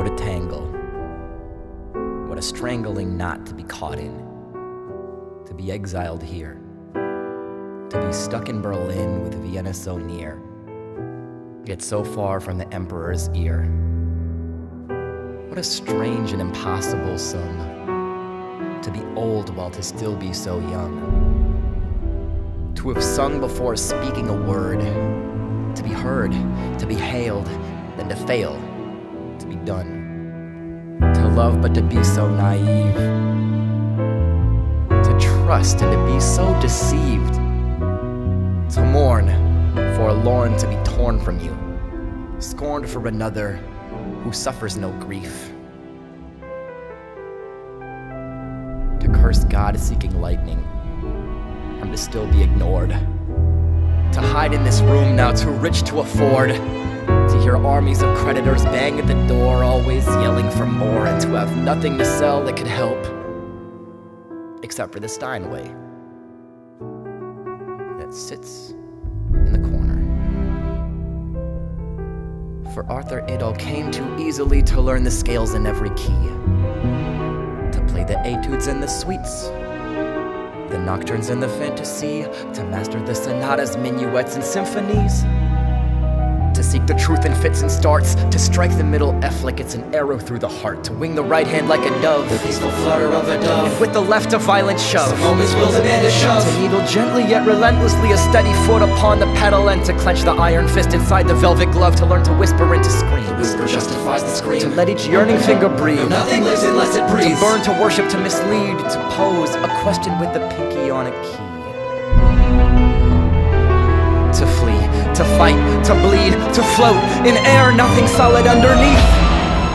a tangle, what a strangling knot to be caught in, to be exiled here, to be stuck in Berlin with Vienna so near, yet so far from the emperor's ear. What a strange and impossible sum, to be old while to still be so young. To have sung before speaking a word, to be heard, to be hailed, then to fail, to be done. To love but to be so naive. To trust and to be so deceived. To mourn, forlorn to be torn from you. Scorned for another who suffers no grief. To curse God seeking lightning, and to still be ignored. To hide in this room now too rich to afford. Hear armies of creditors bang at the door, always yelling for more, and to have nothing to sell that could help. Except for the Steinway that sits in the corner. For Arthur, it all came too easily to learn the scales in every key, to play the etudes and the suites, the nocturnes and the fantasy, to master the sonatas, minuets, and symphonies. Seek the truth in fits and starts, to strike the middle F like it's an arrow through the heart, to wing the right hand like a dove, The peaceful flutter of a dove. with the left a violent shove. Some moments will demand a shove. To needle gently yet relentlessly a steady foot upon the pedal and to clench the iron fist inside the velvet glove to learn to whisper and to scream. Whisper justifies the scream To let each yearning finger breathe. Nothing lives unless it breathes To burn, to worship, to mislead, to pose a question with the pinky on a key. To fight, to bleed, to float in air, nothing solid underneath.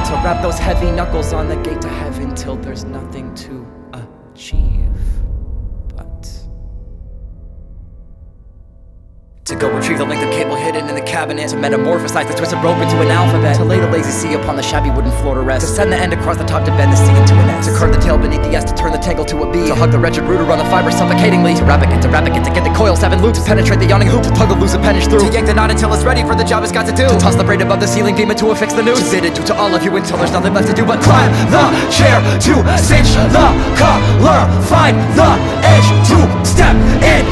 To wrap those heavy knuckles on the gate to heaven till there's nothing to achieve To go retrieve the length of cable hidden in the cabinet To metamorphosize the twisted rope into an alphabet. To lay the lazy C upon the shabby wooden floor to rest. To send the end across the top to bend the C into an S To curve the tail beneath the S to turn the tangle to a B. To hug the wretched rooter on the fiber suffocatingly. To wrap it, to wrap it, to get the coil. Seven loops To penetrate the yawning hoop, to tug the loose appendage through. To yank the knot until it's ready for the job it's got to do. To toss the braid above the ceiling beam to affix the noose. To bid adieu to all of you until there's nothing left to do but climb the chair To cinch the collar, find the edge To step air